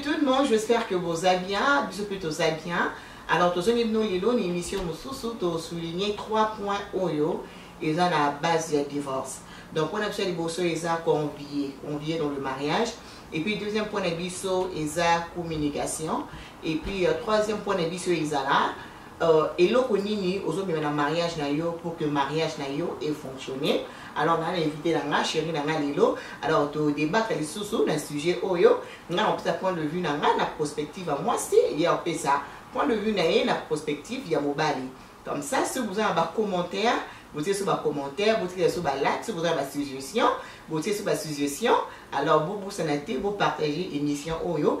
Tout le monde, j'espère que boza bien, biso pe toza bien. Alors tozongi bino lelo na émission mosusu to souligner trois points oyo eza na base ya divorce. Donc point na biso ya liboso eza convier, convier dans le mariage. Et puis deuxième point na biso eza communication. Et puis euh, troisième point na biso ezala Euh, eloko nini ozomema na mariage na yo pour que mariage na yo efonctionne alors nana invité na nga chéri na nga lelo alors todebaka lisusu na sujet oyo nga nakopesa point de vue na nga na prospective ya mwasi ye akopesa point de vue na ye na prospective ya mobali comme ça soki boza na bacommentaire botie so bacommentaire botikela so balike soki boza na basuggestion botie so basuggestion alors bobosana te bopartage émission oyo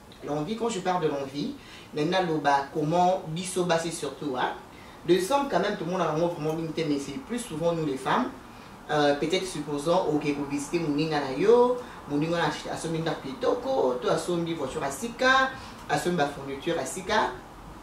L'envie, quand je parle de l'envie, mais naloba comment biso basi surtout, hein. Le somme quand même, tout le monde a vraiment limité, mais c'est plus souvent nous les femmes. Euh, peut-être supposons, ok, vous visitez mon na yo, mon ninga na asombi ndako kitoko, to asombi voiture asika, asombi ba fourniture asika,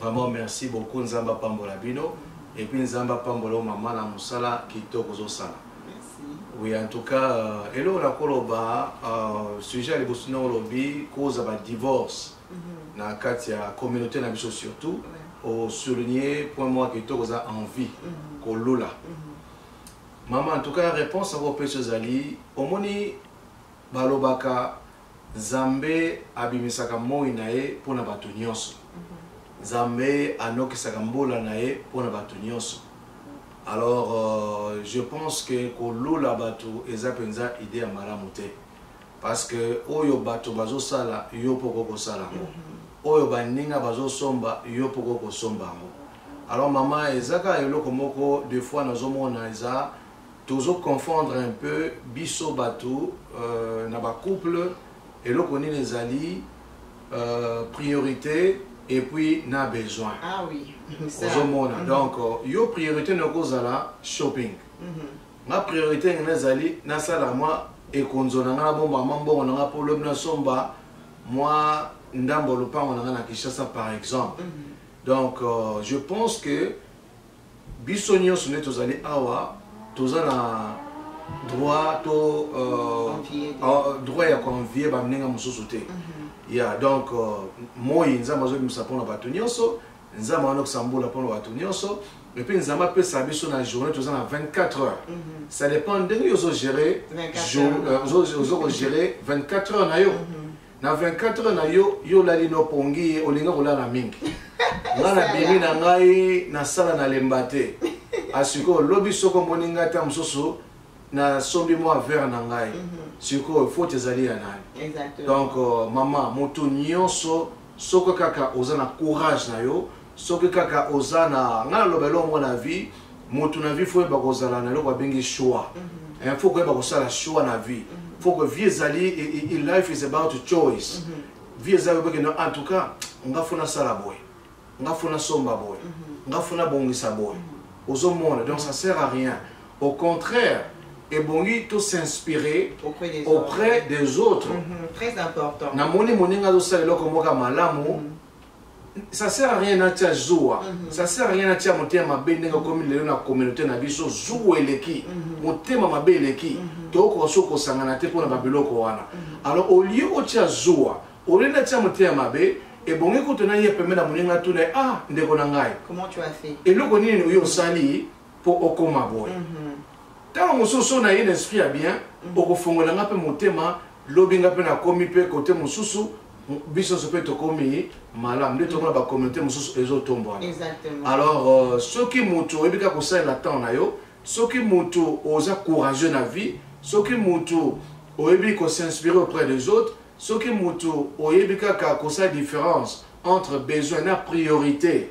Vraiment merci beaucoup nzambe apambola bino et puis nzambe apambola yo maman na musala kitoko ozosala oui en tout cas euh, eloko nakoloba euh, sujet ya liboso na olobi koza ba divorce mhm. na kati ya communauté na biso surtout osouligne point moko kitoko oza envie mhm. kolula mhm. mama en tout cas réponse yango opesi ozali omoni balobaka Nzambe abimisaka moi na ye mpo na bato nyonso. Nzambe anokisaka mbula na ye mpo na bato nyonso. Alors, euh, je pense que kolula bato eza penza idee ya malamu te. Parce que oyo bato bazosala yo mpo okoki kosala yango. Oyo baninga bazosomba yo mpo okoki kosomba yango. Alors mama, eza kaka eloko moko de fois nazomona eza Tozo confondre un peu biso batu euh, na ba couple eloko nini ezali euh, priorité et puis na besoin. Ah oui. Ozo mona. Mm -hmm. Donc euh, yo priorité na kozala shopping. Mm -hmm. Nga priorité nga ezali na sala moi ekonzo na nga bomba mambongo na nga po lobi na somba moi ndambo lopango na nga na Kinshasa par exemple. Mm -hmm. Donc euh, je pense que biso nyonso nde tozali awa toza na droit to euh, droit ya koenvie baninga mosusu te mhm. ya donc euh, moi nzambe azobimisa mpo na bato nyonso nzambe wana kosambola mpo na bato nyonso epuis nzambe apesa biso na journée toza na 24 heures mhm. ça dépend ndenge yo ozogere ozo kogere 24 heures na yo mhm. na 24 heures na yo yo olali no pongi ye olinga kolala mingi nga na bimi na ngai nasala na lemba te asikoyo ah, lobi soko omoni ngai ta mosusu nasombi mwa vere na ngai mhm. sikoyo foti ezali ya nani donc euh, mama moto nyonso soko kaka oza na courage na yo soki kaka oza na nga naloba eloko moko na vie motu na vie fo oyeba kozala na eloko babengi choix mhm. eh, fo koyeba kosala choix na vie mhm. fo ko vie ezali life is about choice mhm. vie eza yobekende en tout cas nga fo nasala boye nga fo nasomba boye nga fo nabongisa boye ozomona donc ça sert à rien au contraire ebongi to s'inspirer auprès, des, auprès autres. des autres mm -hmm. très important namoni moninga azosalela eloko moko ya malamu mm -hmm. ça sert à rien natia zuwa mhm. ça sert à rien natia motema mabe ndenge okomi lelo na communauté na biso zuwa eleki mhm. motema mabe eleki mhm. tokoka so kosangana te mpona babiloko wana alors au lieu otia zuwa au lieu natia motema mabe ebongi kutu na ye pembe na moninga tuna ah ndeko na ngai eloko nini oyo osali mpo okoma boye ntango mhm. mosusu na ye na esprit ya bien mhm. okofongola nga mpe motema lobi nga mpe nakomi mpe kote mosusu biso nyonso mpe tokomi malamu nde tokomona mhm. bacommunauté mosusu ezotombwana alors euh, soki motu oyebi kaka kosalela temps na yo soki motu oza courageux na vie soki motu oyebi kosinspire auprès des autres soki motu oyebi kaka kosala différence entre besoin na priorité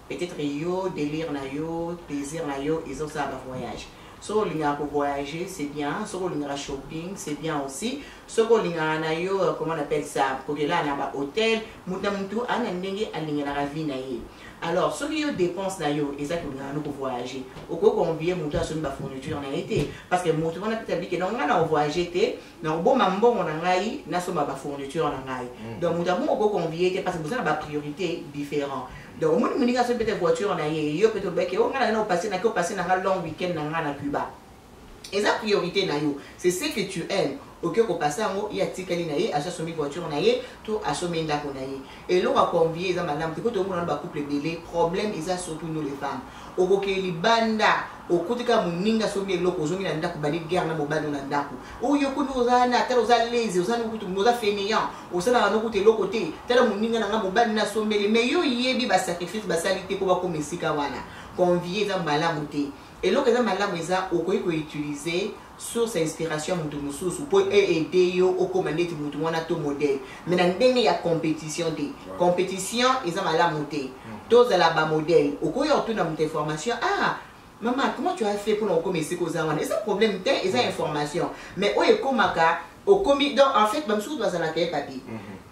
Peut etre yo delire na yo desir na yo eza osala ba voyage soki olingaka ko voyage c'est bien soki olingaka shopping c'est bien aussi soki olingaka na yo euh, comment on appelle ça kokela na ba hôtel moto na moto aza na ndenge alingelaka vie na ye alors soki yo dépense na yo eza kolingaka no kovoyage okoki koenvie moto asombi bafourniture na ye te parce que moto wana peut abike donc ngai na kovoyage te nakobomba mbongo na ngai nasomba bafourniture na ngai mm. donc moto abongo koconvie te parce que boza na bapriorité différent donc omoni moninga asoki pete voiture na ye yo pete obeke o oh, ngai na ngai opase naki opase na ngai long week-end na ngai na cuba eza priorité na yo c'est ce que tu aimes oke kopasa yango ye atikali na ye azo asomi voiture na ye to asomi ndako na ye Eloko ya ko envier eza malamu te, po tozo mona ba couple ebele problème eza surtout nous les femmes. Okokee libanda okuti kaka moninga soki eloko ozongi na ndako bandi guerre na mobali oyo na ndako oyo yo kundi oza na tala oza lezi oza nokutu oza fainéant osalaka nokutu eloko te tala moninga na nga mobali na sombele mais yo oyebi ba sacrifice basali te mpo bakoma esika wana convie eza malamu te Eloko eza malamu eza okoki ko utiliser source ya inspiration ya moto mosusu mpo e aide yo okoma ndeti moto wana to modèle mais na ndenge ya compétition te compétition eza malamu te mm. tozala bamodèle okoki ya kotuna moto information ah mama comment tu as fait mpona kokoma esika oza wana eza problème te eza mm. information mais oyo ekomaka okomi donc en fait bamisusu bazalaka ye papi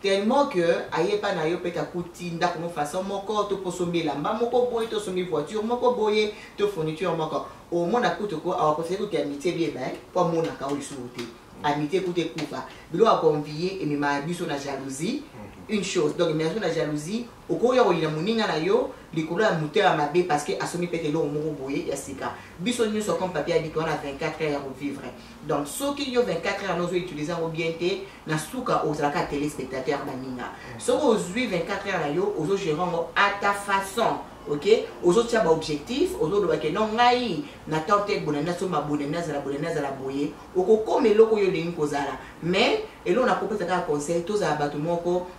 tellement que aye epai na yo peut akuti ndako mo façon moko to mpo osombi elamba moko boye to osombi voiture moko boye to fourniture moko omona kutu ko awa kosali kutu amitié bie bain mpo amonaka oyo lisusu te amitié kutu ekufa biloko ya konvie ememaka biso na jalousie une chose donc ememaka biso na jalousie okoki ya koyina moninga na yo likolo ya moteur ya mabe parce que asomi peut eloko moko boye ya sika biso nyonso comme papier abiki wana 24 heures ya kovivre donc soki yo 24 heures nozo utilise yango bien te na suka ozalaka téléspectateur baninga soki ozwi 24 heures na yo ozo gérer yango à ta façon ok ozotia baobjectif ozoloba ke non ngai na temps te bonani nasomba bonani nazala bonani nazala boye okokoma eloko oyo olingi kozala mais eloko nakopesa kaka conseil tozala bato moko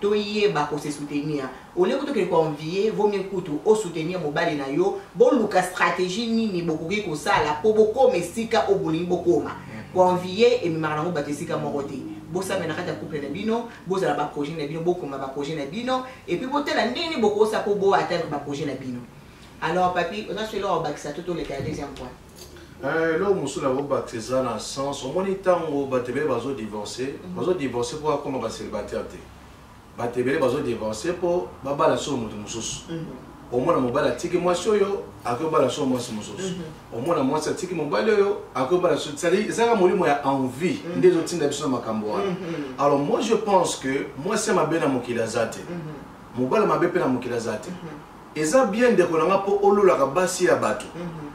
toyeba ko se soutenir au lieu kutu kende ko envier vaut mieux kutu o soutenir mobali na yo boluka stratégie nini bokoki kosala mpo bokoma esika oyo bolingi bokoma ko envier ememaka nango bato esika moko te bosala na kati ya couple na bino bozala ba projet na bino bokoma ba projet na bino et puis botala ndenge bokosa mpo bo atteindre ba projet na bino alors papi oza solo obakisa to toleka ya deuxième point Eh, eloko mosusu na kobakisa eza na sens omoni ntango bato ebele bazodivorce mhm. bazodivorce mpo akoma bacélibataire te bato ebele bazodivorce mpo babala solo moto mosusu mhm. omona mobali atiki mwasi oyo akoki obala solo mwasi mosusu mhm. omona mwasi atiki mobali oyo akoki obala solo cetadi ezalaka molimo ya envie nde ezotinda biso na makambo wana alors moi je pense que mwasi ya mabe na mokili aza te mobali mabe mpe na mokili aza te eza bien ndeko na nga po ololaka basi ya bato mm -hmm.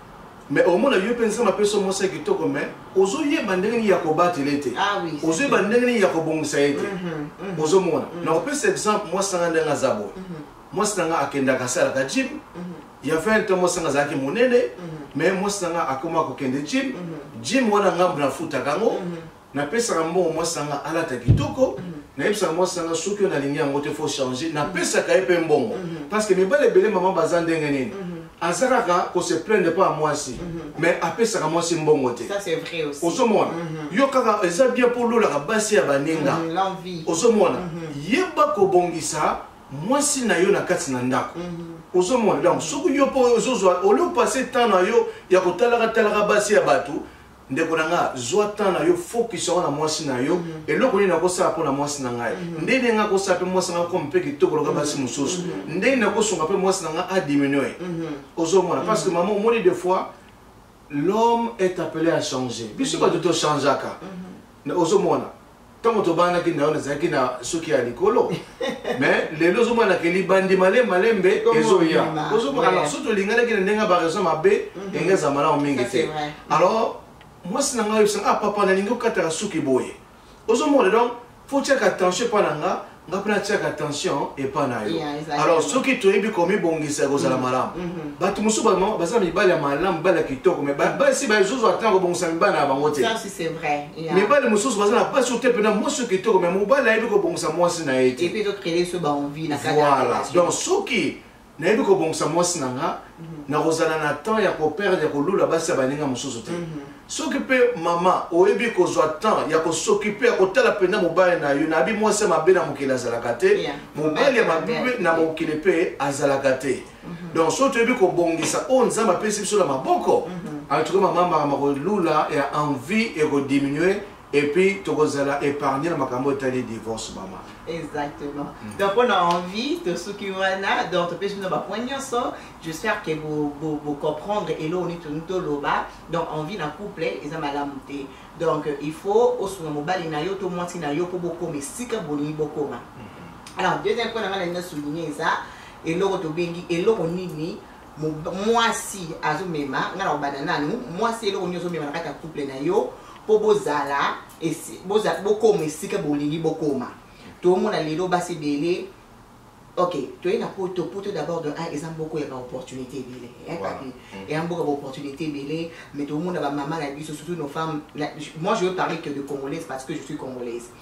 mais omona yo mpe nzambe apesi yo mwasi ya kitoko mais ozoyeba ndenge nini ya kobatela ye te ah ozoyeba ndenge nini ya kobongisa ye te mhm, mhm. ozomona mhm. nakopesa exemple mwasi na nga ndenge aza boye mwasi na nga akendaka asalaka jim ya 20 ans mwasi na nga azalaki monene mais mwasi na nga akoma kokende jim jim wana ngambo nafutaka yango napesaka mbongo mwasi na nga alata kitoko mm -hmm. nayebisaka mwasi na nga soki oyo nalingi yango te fo change napesaka ye mpe mbongo mm -hmm. parce que mibale ebele mama baza ndenge nini mm -hmm aza kaka kose plaindre mpo ya mwasi mhm. mais apesaka mwasi mbongo te ozomona mhm. yo kaka eza bien mpo ololaka basi ya baninga mhm, ozomona yeba kobongisa mwasi na yo na kati na ndako ozomona donc soki yo mpo ozozwa olio passe temps na yo ya kotalaka talaka basi ya bato ndeko na nga zwa temps na yo focus yango na mwasi na yo mhm. eloko nini nakosala mpo na mwasi na ngai mhm. ndenge nini nakosala mpe mwasi na ngai kome mpe kitoko loka basi mhm. mosusu ndenge nini nakosunga mpe mwasi na ngai adiminue ozomona parce que mama omoni de fois l'homme est appelé à changer biso bato tochangeaka ozomona ntango tobanaki na yo nazalaki na soki ya likolo me lelo ozomona ke libandi male malembe ezoya alors soki tolinganaki na ndenge ya baraison mabe mhm. enge eza malamu mingi te alors mwasi na ngai oyebisanga ah papa nalingi okataka suki boye ozomona donc fo otiaka attention epa na nga nga mpe natiaka attention epa na yo alors soki toyebi komibongisa ekozala mm. malamu mm, mm. bato mosusu bango baza mibali ya malamu mibali ya kitoko me basi bazuzu atana kobongisa mibali na bango te mibali mosusu baza na mpasi te mpena mwasi kitoko me mobali ayebi kobongisa mwasi na ye te voilà donc soki nayebi kobongisa mwasi na nga mhm. nakozala na temps ya koperde ya kolula basi ya baninga mosusu te mhm. soki mpe mama oyebi kozwa temps ya kosoki mpe ya kotala mpenza mobali na yo nayebi mwasi ya mabe na mokili azalaka te mobali ya mabe mpe na mokili mpe azalaka te mhm. donc soki toyebi kobongisa oyo nzambe apesi biso na maboko antuka mama makambo kolula ya envie ekodiminue et puis tokozala épargne na makambo etali divorce mama exactement mm. donc on a envie tosuki wana donc topesi bino bapoint nyonso j'espère que bocomprendre eloko nini toni toloba donc envie na couple eza malamu te donc il faut osunga mobali na yo to mwasi na yo mpo bokoma esika bolingi bokoma mm-hmm. alors deuxième point na ngai nalingi na souligne eza eloko tobengi eloko nini mwasi azomema ngai na kobanda nanu mwasi eloko nini ozomema na kati ya couple na yo mpo bozala bokoma esika bolingi bokoma toomona lelo basi ebele ok toye na poto poto d'abord de a eza moko ya baopportunité ebele epapi mm. eya mboka baopportunité ebele mais tomona bamama na biso surtout nos femmes moi je veux parler que de congolaise parce que je suis congolaise mm.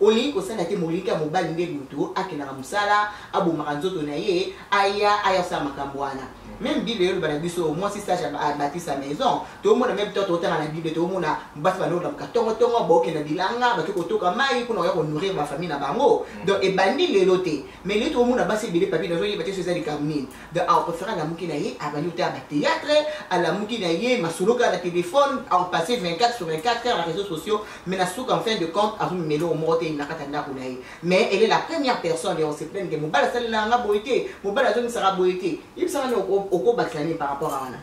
Olingi kosala te molingi ya mobali nde moto akendaka mosala abomaka nzoto na ye aya aya kosala makambo wana meme bible eyoloba na biso mwasi sage abati sa maison tomona meme to totanga na bible tomona basi banolobaka tongotongo baokenda bilanga bake kotoka mai mpona koya konourrir bafamille na bango donc ebandi lelo te mais lelo tomona basi ebele papi nazoyeba te so eza likambo nini Donc en préfère alamuki na ye abandi kotala ba théâtre alamuki na ye masolo kaka na téléphone en passé 24 sur 24 heures na réseaux sociaux mais na suka en fin de compte azomema eloko moko te na kati ya ndako na ye mais elle est la première personne ya ose plaine ke mobali asalelaka nga boye te mobali azongisaka boye te yebisaka nde okobakisa nini par rapport a wana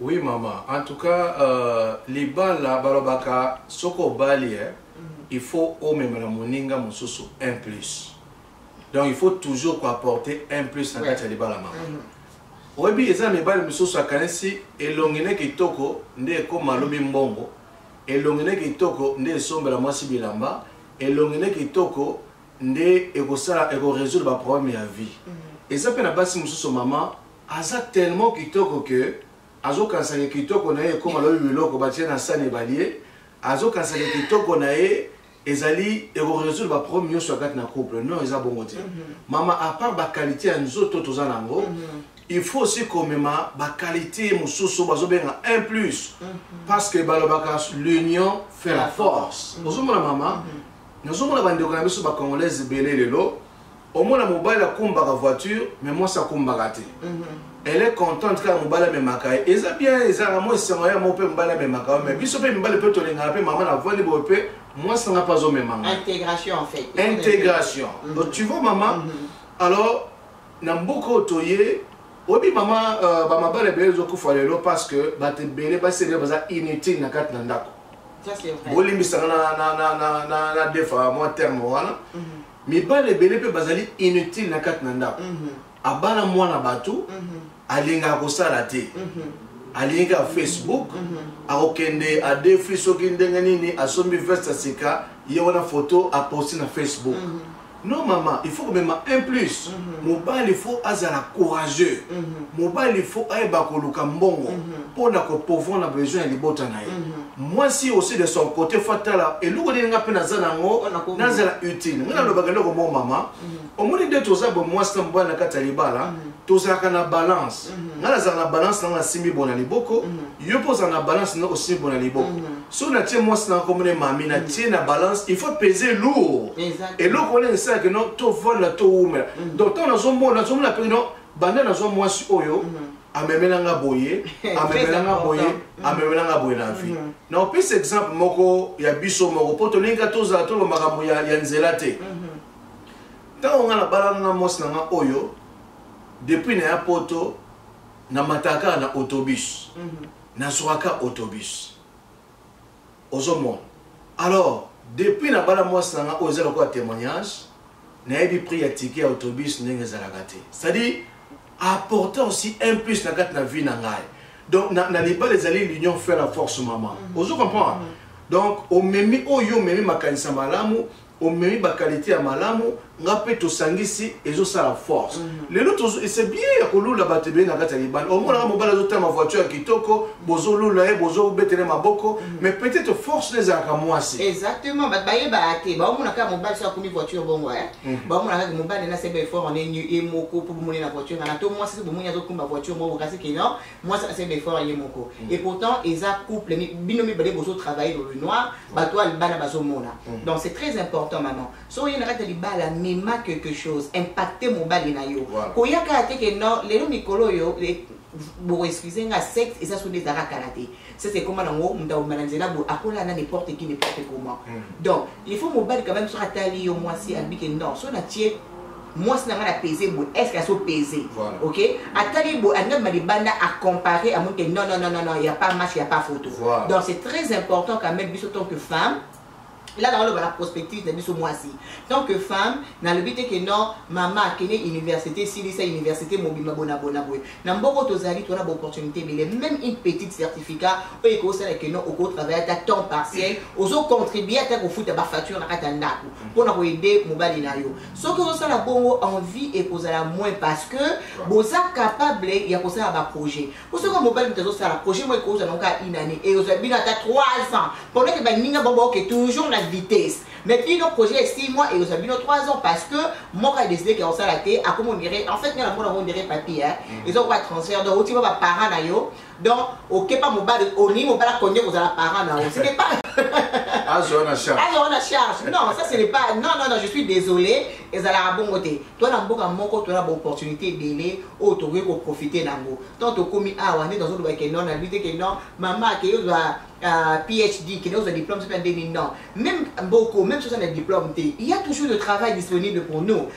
oui mama en tout cas euh, libala balobaka soki obali eh, mm. il faut omema na moninga mosusu un plus donc il faut toujours ko apporter un plus na kati ya libala mama mm-hmm. oyebi eza na mibali mosusu akanisi elongi ne kitoko nde ekoma alobi mbongo elongi ne kitoko nde esombela mwasi bilamba elongi ne kitoko nde ekosala ekoresoudre baproblème ya vie mm-hmm. eza mpe na basi mosusu mama aza tellement kitoko ke azokanisa ke kitoko na ye ekoma lobi biloko batie na sani balie azokanisa ke kitoko na ye ezali eko résoudre ba problème nyonso ya kati na couple non eza bongo te mhm. mama à part ba qualité ya nzoto toza na yango mhm. il faut aussi komema ba qualité mosusu bazobenga un plus mhm. parce que balobaka l'union fait la force ozomona mama nazomona bandeko na biso bacongolaise ebele lelo omona mobali akumbaka voiture me mwasi akumbaka te mhm. elle est contente kaka mobali amemaka ye eza bien ezalaka mwa esengo ya moko mpe mobali amemaka yo me biso mpe mibali mpe tolingaka mpe mama na vandi boye mpe mwasi nanga mpe azomemanga intégration en fait intégration mhm. donc tu vois mama mhm. alors na mboka oyo toye oyebi mama euh, bamabala ebele ezokufa lelo parce que bato ebele basi ebele baza inutile na kati na ndako bolimbisaka na defa mwa terme wana mibali ebele mpe bazali inutile na kati na ndako mhm. abala mwana bato mhm. alingaka kosala te mhm. alingi kaka facebook akokende adefi soki ndenge nini asombi veste sika ye wana foto aposti na facebook non mama il faut komema un plus mobali faut azala courageux mobali faut ayeba koluka mbongo mpo na kopauvre na besoin ya libota na ye mwasi aussi de son côté fo atala eloko nini nga mpe naza nango nazala utile nga nalobaka eloko mo mama mhm. omoni nde toza bo mwasi na mobali na kati ya libala mhm. tozalaka na balance mhm. nga nazalaka na balance nango nasimbi bona liboko yo mpe ozala na balance nango osimbi bona liboko soki natie mwasi nango komona mami natie na balance il faut pese lourd eloko wana esalaka no tovola towumela donc ntango nazomona nazomona mpe no banda nazwa mwasi oyo amemela nga boye amemela nga boye mm. amemela nga boye na vie mm-hmm. na opesa exemple moko ya biso moko mpo tolinga tozala tolo makambo ya, ya nzela te ntango mm-hmm. nga nabalana na mwasi na nga oyo depuis na ya poto namataka na autobus mm-hmm. nazwaka autobus ozo mona alors depuis na bala mwasi na nga oyo eza lokola témoignage nayebi prix ya ticket ya autobus ndenge ezalaka te c'est à dire apporta aussi un plus na kati na vie na ngai donc na, na libala ezali l'union fait la force maman mm -hmm. ozo comprendre mm -hmm. donc omemi oyo omemi makanisa malamu omemi ba qualité ya malamu nga pe tosangisi ezosala force mm -hmm. lelo c'est bien ya kolula bato ebele na kati ya libanda omonaka mobali azotama voiture ya kitoko bozolula ye bozobetele maboko mm -hmm. mais peut-être force ezalaka mwasi exactement bato bayebaka te baomonaka mobali so akomi voiture bongo e eh? mm -hmm. baomonaka ke mobali naseba effort en eni ye moko mpo bomoni na voiture ngana to mwasi so bomoni azokumba voiture moko kasi ke non mwasi asali baeffort ye moko mm. et pourtant eza couple bino mibale bozo travailler dans le noir mm. bato ya libala bazomona mm. donc c'est très important maman so oye na kati ya libala mema quelque chose impacte mobali na yo koya kaka te ke no lelo mikolo oyo boexcuse nga secte eza soki ezalaka kala te sese ekoma nango moto akomema na nzela boye akola na n'importe qui n'importe comment donc il faut mobali quand même soki atali yo mwasi alobike non so natie mwasi na ngai na pese boye est ce que aso pese voilà. ok atali boye alingi abima libanda acompare amoni te non non non non non ya pas match ya pas photo voilà. donc c'est très important quand même biso tant que femme là dans la prospective na biso mwasi tant que femme nalobi te ke non mama akende université silisa université mobima bona bona boye na mboko tozali tona baopportunité ebele même une petite certificat oyo ekosala ke non okotravaille ata temps partiel ozocontribue ata kofuta bafacture na kati ya ndako mpo na koyede mobali na yo soki ozosala bongo envie ekozala moins parce que boza capable ya kosala baprojet po soki ya mobali moto azosala projet moko ekozwa nango kaka une année ekozwa bino ata 3 ans pendant ke baninga bango baoke toujours na vitesse mais bino projet ya 6 mois ekozwa bino 3 ans parce que moko adeside ke akosala te akomi ondire en fait nga na mona ngo ondire papier ezokoka transfert donc otiba baparent na yo donc okeba mobali olingi mobali akonde kozala parent na yo ce n'est pas azwa na charge azwa na charge non ça ce n'est pas non non non je suis désolé ezalaka bongo te to na mboka moko to na baopportunité ebele oyo tokoki koprofite na yango tant tokomi awa nde tozoloba ke non na lui te ke non mama akei ozwa euh, phd kende ozwa diplôme soki ya ndeni non même mboko même soki oza na diplôme te il y a toujours de travail disponible pour nous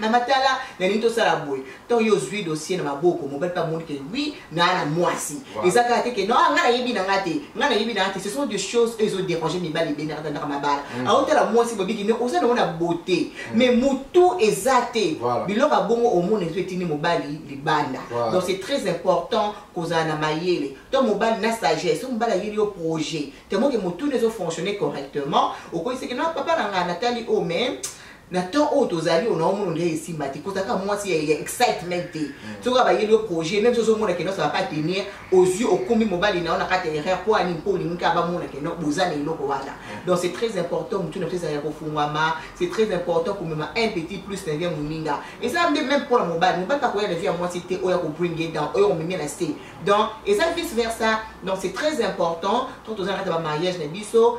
mama tala nalingi tosala boye ntango yo ozwi dossier na maboko mobali mpe amoni ke wi naa na mwasi eza kaka te ke no ah, ngai nayebi na ngai te ngai nayebi na ngai te ce sont des choses oyo ezoderange mibali ebende akatandaka mabala mm. aotala mwasi bobiki ne oza nango na beauté mm. mais motu eza te biloko ya bongo omona ezo etindi mobali libanda donc c'est très important kozala na mayele to mobali na sagesse so mobali ayeli yo projet temoke motuna ezofonctionne correctement okoyiseke na papa na ngai natali o oh, mais na temps oyo tozali ona omona ondire esimba te koza kaka mwasi ya, ya excitement te mm. soki abayeli yo projet meme soki ozomona keno sala pas tenir ozwi okumbi mobali na yo na kati ya erreur mpo ani mpo olingi kaka bamona keno boza na eloko wana mm. donc c'est très important motu na biso ezala ya kofungwama c'est très important komema un petit plus na vie ya moninga eza nde meme mpo na mobali mobali kakoya na vie ya mwasi te oyo akobring ye dans oyo komemia na se donc eza vice versa donc c'est très important to toza na kati ya bamariage na biso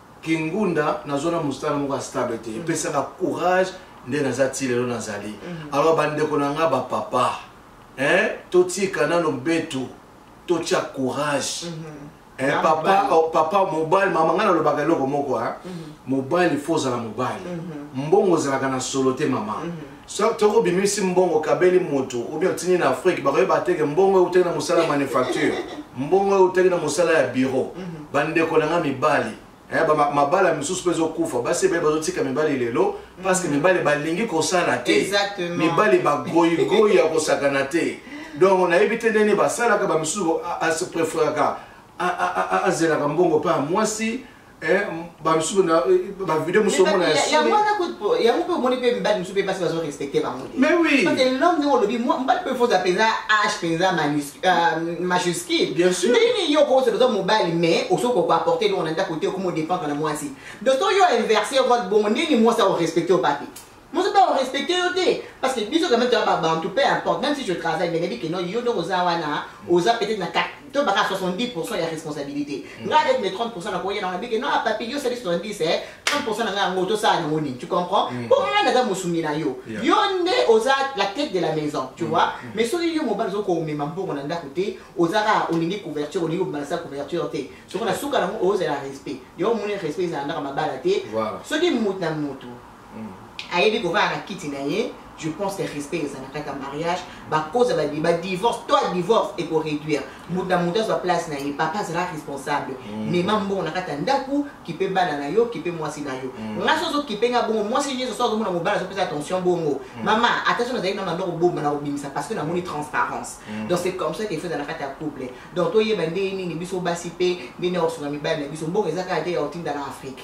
kingunda nazwa na mosala moko ya stable te epesaka courage nde naza ti lelo nazali mhm. alors bandeko na ngai bapapa totika nano mbetu totya courage mhm. eh, papa, oh, papa mobali mama ngai nalobaka eloko moko mhm. mobali fo ozala mobali mbongo ozalaka na solo te mama soki obimisi mbongo okabeli motu obi otindi na afrique bakoyeba te ke mbongo eutaki na mosala ya manufacture mbongo eutaki na mosala ya bureau mhm. bandeko na nga mibali eh, mabala misusu mpe ezokufa basi ebele bazotika mibali lelo parceke mhm. mibali balingi kosala te mibali bagoyigoyi ya kosakana te donc nayebi te ndenge basalaka bamisusu asepreferaka azelaka mbongo mpe ya mwasi Eh, bamisusu bavideo mosusu omona ya soni yango mpe omoni mpe mibali mosusu mpe basi bazo respecte bango te mais oui parce que l'homme ndenge olobi mobali mpe foza mpenza h mpenza euh, majuscule bien sûr ndenge nini yo okokosa toza mobali mais osoki koko apporte eloko na ndako te okomi odépendre na mwasi donc to yo inverse role bongo ndenge mwasi akorespecte opapi Mozo ba respecter yo te parce que biso quand même toi ba bantu peu importe même si je travaille mais nabi que non yo donc oza wana oza peut-être na 4 to baka 70% ya responsabilité mm. nga avec mes 30% na koyela na bi que non ah, papi yo sali 70 eh 30% na nga ngo to sala ngo nini tu comprends mm. pour moi naza musumi na yo yo nde oza la tête de la maison tu mm. vois mais soki yo mobali zo ko mema mbongo na ndako te oza ka olingi couverture olingi balasa couverture te soki na suka na ngo oza la respect yo moni respect za ndaka mabala te soki mutu na mutu ayebi kovanda na kiti na ye je pense que respect eza na kati ya mariage bakoza badivorce to adivorce ekoréduire moto na moto azwa place na ye papa azala responsable mm. mema mbongo na kati ya ndako kipe bana na yo kipe mwasi na yo mm. nga so ozokipe nga bongo mwasi nyonso so azomona mobali azopesa attention bongo mm. mama ata so nazali nanga ndoko bomba na kobimisa parce que namoni transparence donc c'est comme ça kefeza na kati ya couple donc toyeba ndenge nini biso basi mpe ndenge ya kosunga mibali na biso mbongo eza kaka te ya kotinda na afrique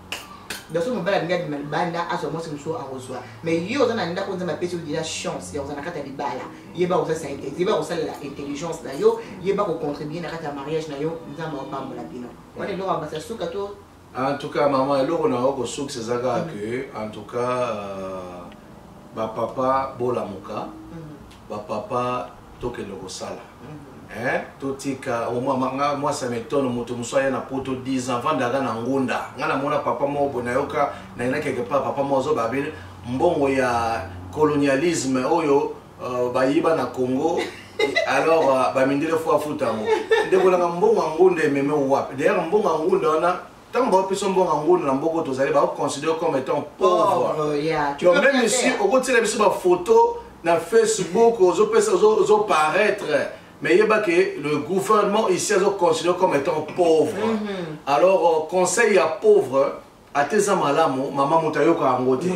daso mobali alingi abima libanda azwa mwasi mosusu akozwa mais yo oza na ndako nzambe apesi yo deja chance ya kozala na kati ya libala yeba kosalisa intelligence yeba kosalela intelligence na yo yeba kocontribue na kati ya mariage na yo nzambe akopambola bino wana eloko ya basi ya suka to en tout cas mama eloko na yo kosukisa eza kaka ke en tout cas euh, bapapa bolamuka mm. Ba papa toke loko sala. Hein? Totika omwa manga mwa sametono moto mosu aya na poto 10 ans vandaka na ngunda. Nga na mona papa mo bona yoka na ina quelque part papa mo zo babele mbongo ya colonialisme oyo uh, bayiba na Congo alors uh, bamindele fo afuta yango ndeko nanga mbongo ya ngunda ememe wapi d'ailleurs mbongo ya ngunda wana ntango baopesa mbongo yango na mboko tozali baoconsidere comme étant pauvre donc même ici okotiela biso bafoto na facebook ozopesa ozoparaître mais yeba ke le gouvernement ici azoconsidere comme étant pauvre mhm. alors euh, conseil ya pauvre ata eza malamu mama moto ayoka yango te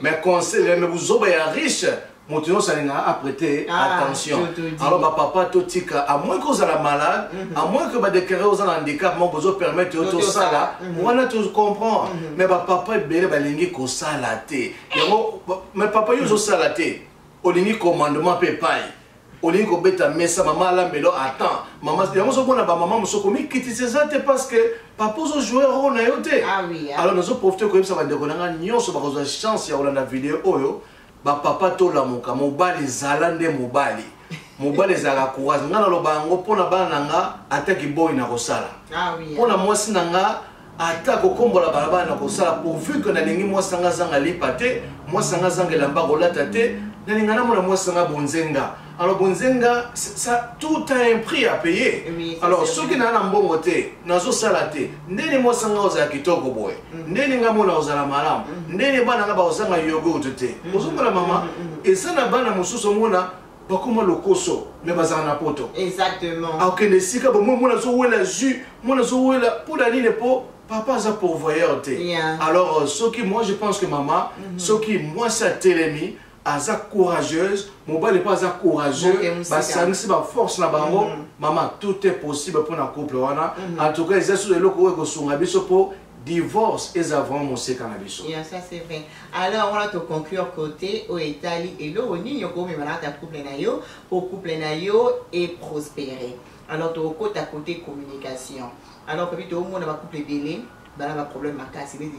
mais conseil mais buzoba ya riche moto nyonso alingaka aprete ah, attention alors bapapa totika amoin ke ozala malade mhm. amoin ke badeklare oza na handicap moko bozopermettre yo tosala mhm. wana tocomprendre mhm. mais bapapa ebele balingi kosala te yango mais papa yo ozosala te olingi commandement mpe epai olingi kobeta mesa mama alambelo attend mama yango ozomona bamama mosusu komikitisa eza te parce que papa ozojoue role na yo te ah ah. alors nazoprofite koyebisa bandeko na ngai nyonso bakozwa chance ya kolanda video oyo ba papa tolamuka mobali zala nde mobali mobali ezalaka courage ngai naloba yango mpo na bana na nga ata kiboyi na kosala ah mpo na mwasi na nga ata kokombola balabala na kosala pourvu que nalingi mwasi na nga azanga lipa te mwasi na nga azanga elamba kolata te nalinga namona mwasi na nga bonzenga alors bonzenga ça tout a un prix à payer oui, alors soki naa na mbongo te nazosala te ndeni mwasi nga ozala kitoko boye mm. ndeni nga mona ozala malamu mm. ndeni bana nga bakozanga yogurt te mm. ozomona mama eza na bana mosusu omona bakoma lokoso me bazala na poto exactement akende esika bomoi mwana azowela zu mwana azowela mpo na nini mpo papa aza pourvoyeur te alors euh, soki moi je pense que mama mm-hmm. soki mwasi atelemi aza courageuse mobali mpo aza courageux basangisi baforce na bango mm. mama tout est possible mpo na couple wana mm. en tout cas eza susu eloko oyo ekosunga biso mpo divorce eza vraiment moseka na biso yeah, ça c'est vrai alors wana toconclure côté oyo etali eloko nini okomema na kati ya couple na yo mpo couple na yo eprospere alors tokokota côté communication alors pepi toomona bacouple ebele bana baproblème makasi neti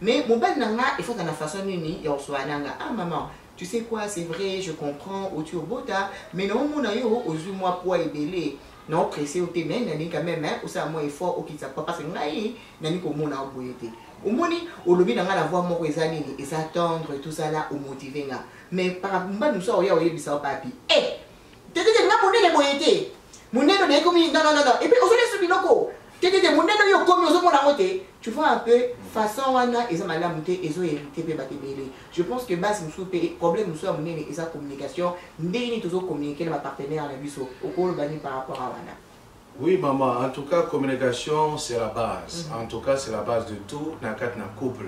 Mais mobali na nga il faut na façon nini ya osoa na nga. Ah maman, tu sais quoi, c'est vrai, je comprends, oti obota, mais na omona yo ozui mwa poids ebele. Na opresse yo te, mais nani quand même, hein, osala mwa effort okitisa poids parce que ngai nani komona yo boye te. Omoni olobi na nga na voix moko eza nini, eza tendre, tout ça là, omotive nga. Mais par mobali mosusu aoya oyebisa yo papi. Eh! Te te te nga monene boye te. Monene oyo ekomi non non non non. Et puis ozoli su biloko. Te te te monene oyo okomi ozomona yango te. Tu vois un peu façon wana eza malamu te ezo hériter pe bato ebele. Je pense que base mosusu pe problème mosusu ya monene eza communication ndenge nini tozo communiquer na ba partenaires na biso. Okoloba nini par rapport à wana? Oui maman, en tout cas communication c'est la base. Mm. En tout cas c'est la base de tout na kati na couple.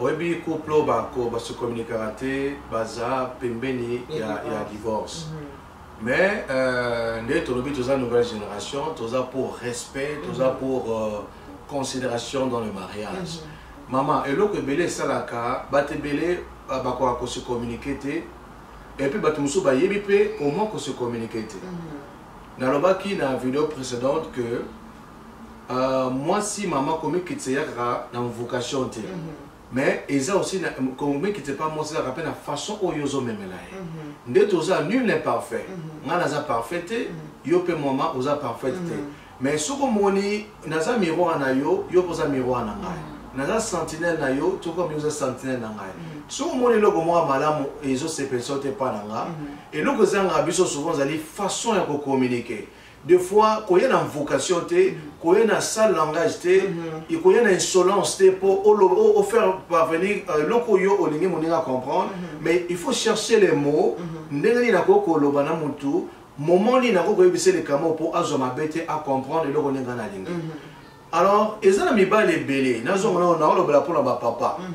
Oyebi couple oyo bako ba se communiquera te baza pembeni ya, ya divorce. Mm -hmm. Mais euh, nde tolobi toza nouvelle génération, toza pour respect, toza mm -hmm. pour euh, considération dans le mariage. Mm -hmm. Maman, eloko ebele esalaka bato ebele euh, bakoka ko se communiquer te et puis bato mosusu bayebi mpe comment ko se communiquer te. Mm -hmm. nalobaki na video précédente que euh, mwasi mama komikitisa eyaka na vocation te mhm. mais eza aussi komikitisa epa mwasi ezaka mpe na façon oyo ozomemela ye mhm. nde toza nul ne parfait mhm. ngai naza parfait te yo mpe mama oza parfaite te mais soki omoni naza miroir na yo yo mpe oza miroir na ngai mm. naza sentinelle na yo tokomi oza sentinelle na ngai mm. soki omoni eloko moko ya malamu ezosepelisa yo te epai na nga mm. eloko ezangaka biso souvent ezali façon ya kokommunike de fois koya na vocation te koya na sale langage te ekoya na insolence te mpo ofaire parvenir euh, eloko oyo olingi moninga comprendre mais il faut chercher les mots ndenge nini nakoki koloba na motu Moment nini ako koyebisa le kamo po azwa mabe te a comprendre eloko nde nga na lingi. Mm -hmm. alors eza na mibali ebele nazongo nao naolobela mpo na bapapa mhm.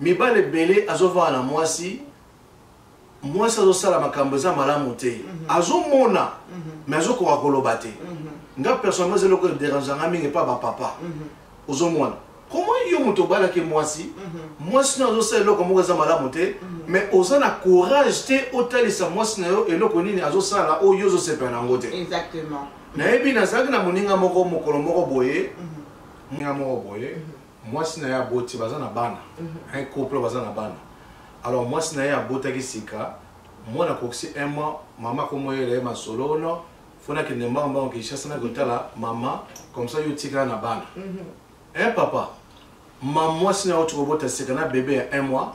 mibali ebele azovanda na mwasi mwasi azosala makambo eza malamu te mhm. azomona mhm. mais azokoka koloba te nga personnellement eza eloko ederange yanga mingi epa bapapa ozo mwana comment yo moto obalaki mwasi mwasi no azosala eloko moko eza malamu te mais oza na courage te otalisa mwasi na yo eloko nini azosala oyo ozosepela na yango te exactement nayebi nazalaki na moninga moko mokolo moko boye moninga moko boye mwasi na ye aboti baza na bana un couple baza na bana alors mwasi na ye abotaki sika mwana akokisi un mois mama akomoyela ye masolo ono faut nakende mbangu mbangu kinshasa nake otala mama comme ça yo otikala na bana mhm. eh papa ma mwasi na yo tokobota seka na bebe ya un mois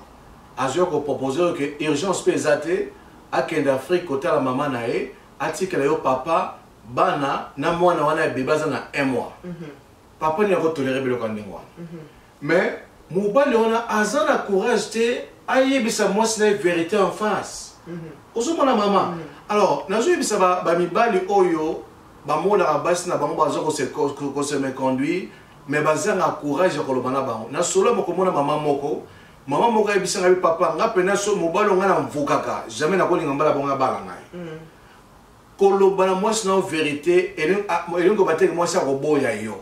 azwi kopropose oyo ke urgence mpe eza te akende afrique kotala mama na ye atikela yo papa bana na mwana wana ya bebe aza na un mois mhm. papa nini akotolere biloko ya ndenge wana mhm. Mais mobali wana aza na courage te ayebisa mwasi na ye verite en face mhm. ozomona mama mhm. alors nazoyebisa bamibali ba oyo bamonaka basi na bango baza kose meconduire mais bazanga courage ya koloba na bango na solo mokomona mama moko mama moko ayebisanga bi papa nga mpena so mobali onga na mvukaka jamais nakolinga mbala bonga bala ngai mhm. koloba na mwasi na yo verite elingi kobateke mwasi akoboya yo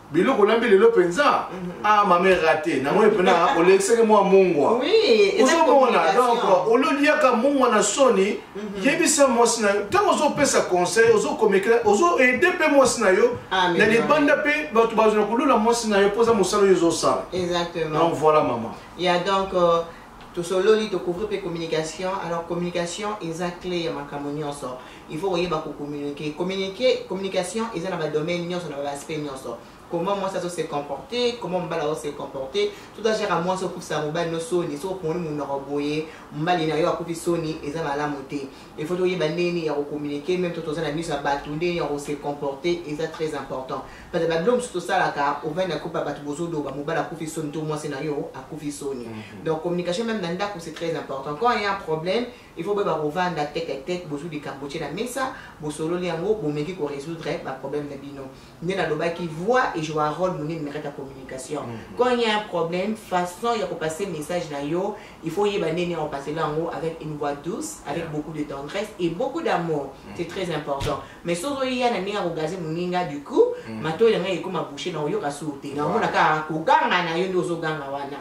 biloko olambi lelo mpenza a mhm. ah, mame rate namoni mpena olekisaki mwa mungwa ozomona donc ololiaka mungwa na soni mhm. yebisa mwasi na yo ntango ozopesa conseil ozokomekela ozoede mpe mwasi na yo ah, na libanda mpe bato bazona kolula mwasi na yo mpo oza mosala oyo ezosala donc voilà mama ya donc euh, tosololi tocouvrir mpe communication alors communication eza clé ya makambo nyonso il faut koyeba kocommunique communique communication eza na badomaine nyonso na baaspect nyonso comment mwasi azo se comporter comment mobali azo se comporter tout à jaka mwasi okufisa mobali no soni soki okomoni monoko boye mobali na yo akufi soni eza malamu te il faut toyeba ndenge nini ya kocommuniquer meme to toza na miso ya bato ndenge nini ya kose comporter eza très important parce que babilo mosusu tosalaka ovandi na kopa bato bozoloba mobali akufi soni to mwasi na yo akufi soni mhm. donc communication meme na ndako c'est très important quand il y a un problème il faut boyeba kovanda tete à tete bozwi likambo tie na mesa bosololi yango bomeki koresoudre baproblème na bino nde nalobaki voix ejoua role monene na kati ya communication mm-hmm. quand ya un problème façon ya kopase message na yo il faut oyeba ndenge ya kopasela yango avec une voix douce avec beaucoup de tendresse et beaucoup d'amour mm-hmm. c'est très important mais soki ozoya na ndenge ya kogaze moninga du coup mm-hmm. matoi na ngai ekoma bouche na oyoka sur te naomona kaka koganga na yo nde ozoganga wana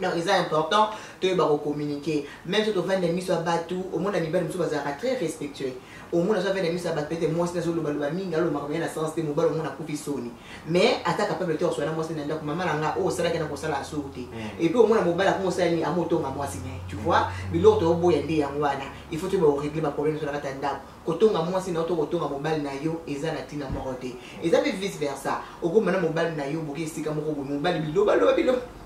donc eza important toyeba kocommuniquer même so tovandi na miso ya bato omona mibali mosusu bazalaka très respectueux omona so avandi na miso ya bato pete mwasi nazolobaloba mingi alobaka maya na sens te mobali omona akufi soni mais ata capable te oswana mwasi na ndako mama na nga oyo osalaki na kosala asuru te mm. epuis omona mobali akoma osala nini amotonga mwasi na ye tu vois mm. biloko toyoboya nde yango wana il faut toyeba koregle baproblème ezalaka ta ndako kotonga mwasi na yo to kotonga mobali na yo eza na ntina moko te eza mpe vice versa okoma na mobali na yo boke esika moko boye mobali bilobaloba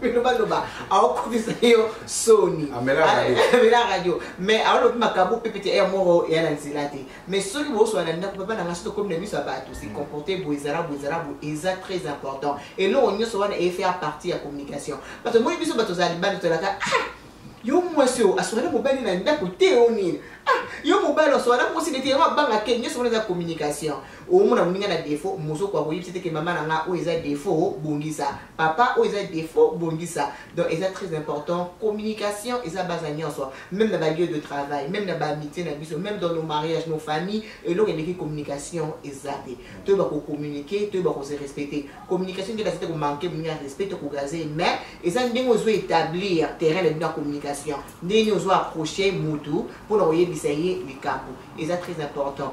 bilobaloba aokotisa yo soni amela ah, radio mais aolobi makambo mpe pete ya moko eya na nzela te mais soki boswana na ndako papa na ngai soki tokomi na miso ya bato se mm. comporte boye ezala boye ezala boye eza très important eloko nyonso wana efe ya partie ya communication bato moi biso bato ozala libandi tolaka ah yo mwasi oyo asoka na mobali na ndako te o nini ah, yo mobali asoka na mwasi nete yango abanga te nyonso wana eza communication omona moninga na defo mozoko akoyebisa te ke mama na nga oyo eza defo bongisa papa oyo eza defo bongisa donc eza très important communication eza baza nyonso même na balieu de travail même na baamitié na biso même dans nos mariages nos familles eloko eleki communication eza te toyeba kocommuniquer toyeba kose respecter communication nde bazali te komanke bino ya respect tokogaze mais eza ndenge ozo établir terrain na bino ya communication ndenge nini ozo approche motu mpona koyebisa ye likambo eza très important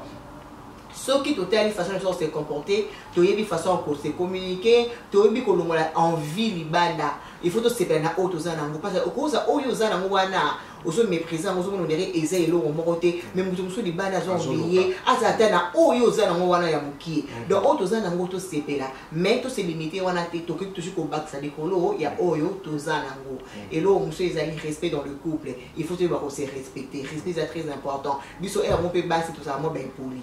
soki totali façon na biso kose comporter toyebi façon ya kose communiquer toyebi kolongola envie libanda il faut tosepela na oyo toza na yango parce okoza oyo oza na yango wana ozo méprise yango ozomona ondire eza eloko moko te me moto mosusu libanda azo envie aza ata na oyo oh, oza nango wana ya mokie mm. donc oyo oh, toza nango tosepela mais tose limite wana te tokoki toujours kobakisa likolo ya mm. oyo oh, toza nango mm. eloko mosusu ezali respect dans le couple il faut toyeba kose respecter respect eza très important biso ere mo mpe basi tozala mwa baimpoli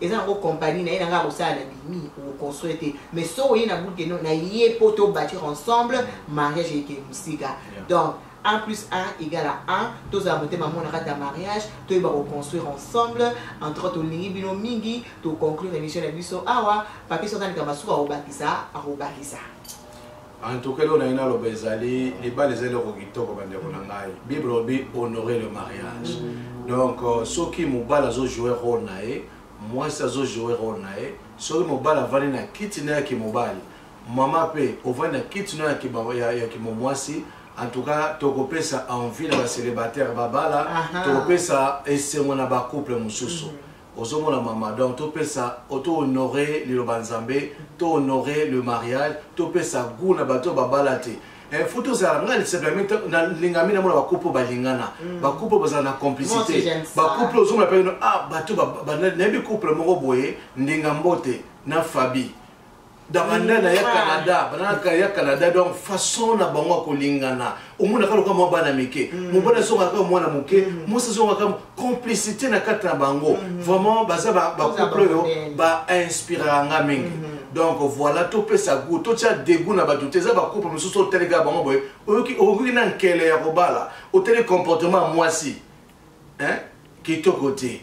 eza nango compagnie naye nanga akosala na bimi okoconstruire te mais so oye na bout de non na ye mpo to bâtir ensemble mariage eke mosika donc 1 plus 1 égale à 1 tozala motema mona kati ya mariage toyeba koconstruire ensemble en tout cas tolingi bino mingi toconclure émission na biso awa papi soki anika masuku akobakisa akobakisa En tout cas, l'on a une aloba ezali, les balles ezali au kitoko bande ko nangai. Bible obi honorer le mariage. Donc euh, ceux qui mobala zo jouer rôle na ye, moi ça zo jouer rôle na ye, ceux qui mobala vani na kiti na ki mobali. Mama pe ovani na kiti na ki ya, ya ki momwasi. En tout cas, tokopesa envie na ba célibataire babala, tokopesa esengo na ba couple mususu. Mm -hmm. ozomona mama donc topesa to honore liloba nzambe to honore le mariage topesa gout na bato babala te eh, fo tozala ngai lisepelami nalingami namona bakuple balingana mm. bakuple bazala na complicité bakuple ozomona mpe ah bato nayebi couple moko boye ndinga mbote na fabi damanda na ya canada banaka ya canada donc façon na bango ya kolingana omonaka loka mwa bana mike mm. mobali azongaka kaka mwana moke mm. mwasi azongaka kaka complicité na kati na bango mm. vraiment baza bacouple oyo bainspiraka nga mingi donc voilà topesa gout totya degout na bato te eza bacouple mosusu otalekaka bango boye okoki na nkele ya kobala otali comportement ya mwasi hein kitoko te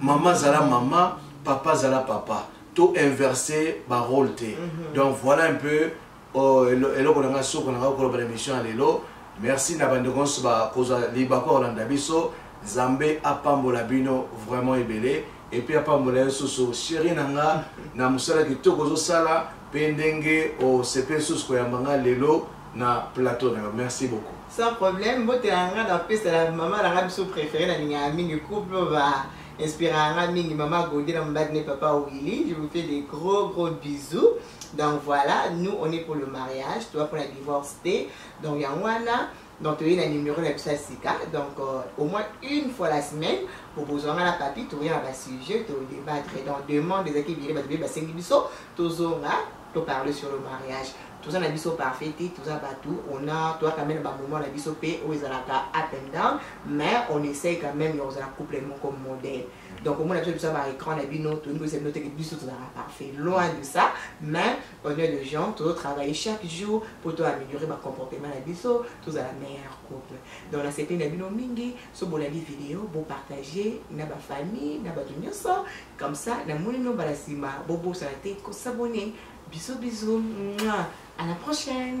maman zala maman papa zala papa to inverser ba rôle te mm -hmm. donc voilà un peu oh, eloko na ngai soko na ngai koloba na émission ya lelo merci na bandeko nyonso bakozwa libako ya kolanda biso nzambe apambola bino vraiment ebele epuis apambola yo susu sheri na nga na mosala kitoko ozosala mpe ndenge osepeli susu koyamba nga lelo na plateau na yo merci beaucoup Sans problème, mbote na nga na pesa la maman na nga biso préféré na linga mingi couple ba inspira nga mingi maman Gode na mbadi ne papa Willy, je vous fais des gros gros bisous. Donc voilà, nous on est pour le mariage, toi pour la divorce t'es. Donc yangwana donc toyei na numero na biso ya sika donc euh, au moins une fois la semaine bobozwanga na papi toya na basujet todebattre donc demande ezalaki ebele bato beye basengi biso tozonga to parle sur le mariage toza na biso parfait te toza bato on a toyaka meme na bamoment na biso mpe oyo ezalaka up and down mais on essaye quand même ya kozala couple moko modèle donc omona biso biso baécran na bino tolingi koyesa bino teke biso tozalaka parfait loin de ça mais on est de gens tozotravaille chaque jour mpo toaméliorer bacomportement na biso tozala meilleur couple donc nasepeli na bino mingi so bolandi video bopartage na bafamille na bato nyonso Comme ça na moni no bala sima bobosana te ko s'abonner. Bisous bisous. Mouah. À la prochaine.